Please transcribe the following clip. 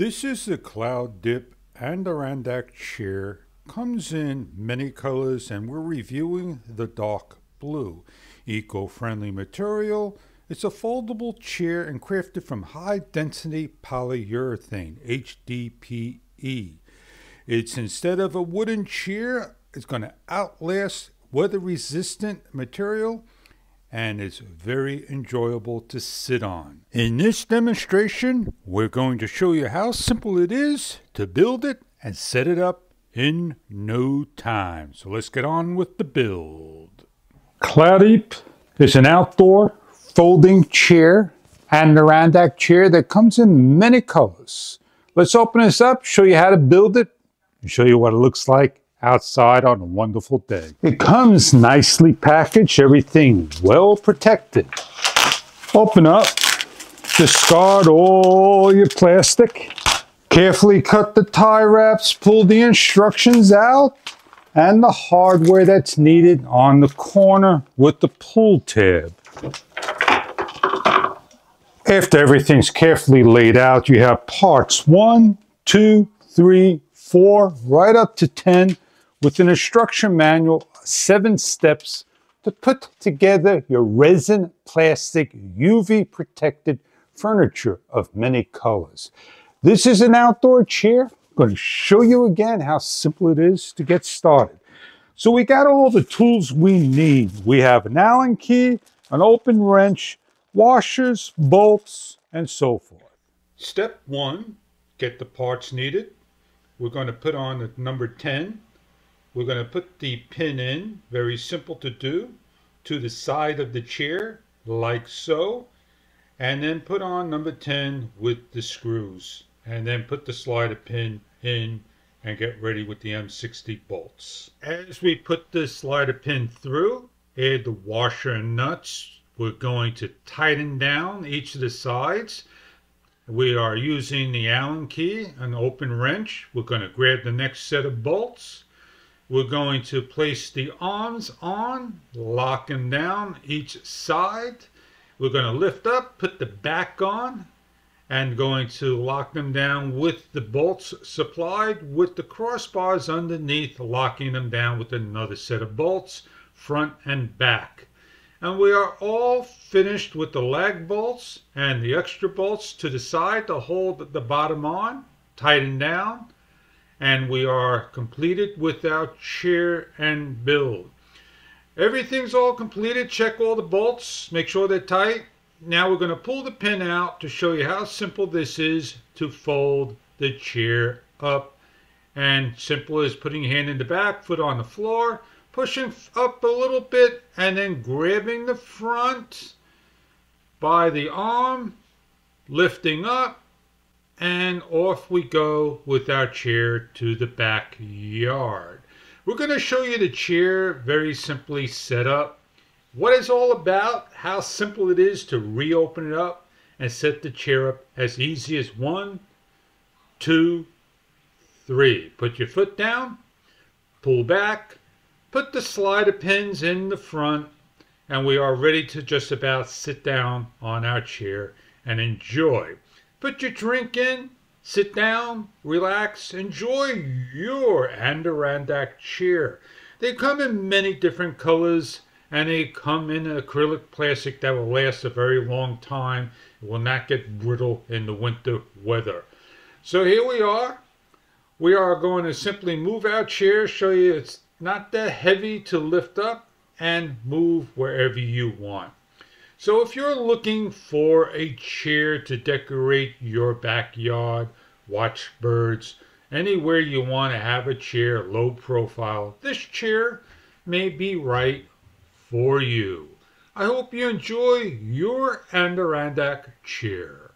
This is the Cloudeep Adirondack chair. Comes in many colors and we're reviewing the dark blue. Eco-friendly material. It's a foldable chair and crafted from high density polyurethane, HDPE. It's instead of a wooden chair, it's going to outlast weather resistant material and it's very enjoyable to sit on. In this demonstration, we're going to show you how simple it is to build it and set it up in no time. So let's get on with the build. Cloudeep is an outdoor folding chair and Adirondack chair that comes in many colors. Let's open this up, show you how to build it, and show you what it looks like outside on a wonderful day. It comes nicely packaged, everything well protected. Open up, discard all your plastic, carefully cut the tie wraps, pull the instructions out, and the hardware that's needed on the corner with the pull tab. After everything's carefully laid out, you have parts one, two, three, four, right up to 10 with an instruction manual, seven steps to put together your resin plastic UV protected furniture of many colors. This is an outdoor chair. I'm going to show you again how simple it is to get started. So we got all the tools we need. We have an Allen key, an open wrench, washers, bolts, and so forth. Step one, get the parts needed. We're going to put on the number 10 we're going to put the pin in, very simple to do, to the side of the chair, like so, and then put on number 10 with the screws, and then put the slider pin in and get ready with the M60 bolts. As we put the slider pin through, add the washer and nuts. We're going to tighten down each of the sides. We are using the Allen key, an open wrench. We're going to grab the next set of bolts we're going to place the arms on, lock them down each side. We're going to lift up, put the back on, and going to lock them down with the bolts supplied with the crossbars underneath, locking them down with another set of bolts, front and back. And we are all finished with the lag bolts and the extra bolts to the side to hold the bottom on, tighten down, and we are completed with our chair and build. Everything's all completed. Check all the bolts. Make sure they're tight. Now we're going to pull the pin out to show you how simple this is to fold the chair up. And simple as putting your hand in the back, foot on the floor, pushing up a little bit, and then grabbing the front by the arm, lifting up, and off we go with our chair to the backyard. We're going to show you the chair very simply set up, what it's all about, how simple it is to reopen it up and set the chair up as easy as one, two, three. Put your foot down, pull back, put the slider pins in the front, and we are ready to just about sit down on our chair and enjoy. Put your drink in, sit down, relax, enjoy your Adirondack chair. They come in many different colors and they come in acrylic plastic that will last a very long time. It will not get brittle in the winter weather. So here we are. We are going to simply move our chair, show you it's not that heavy to lift up and move wherever you want. So if you're looking for a chair to decorate your backyard, watch birds, anywhere you want to have a chair low profile, this chair may be right for you. I hope you enjoy your Adirondack chair.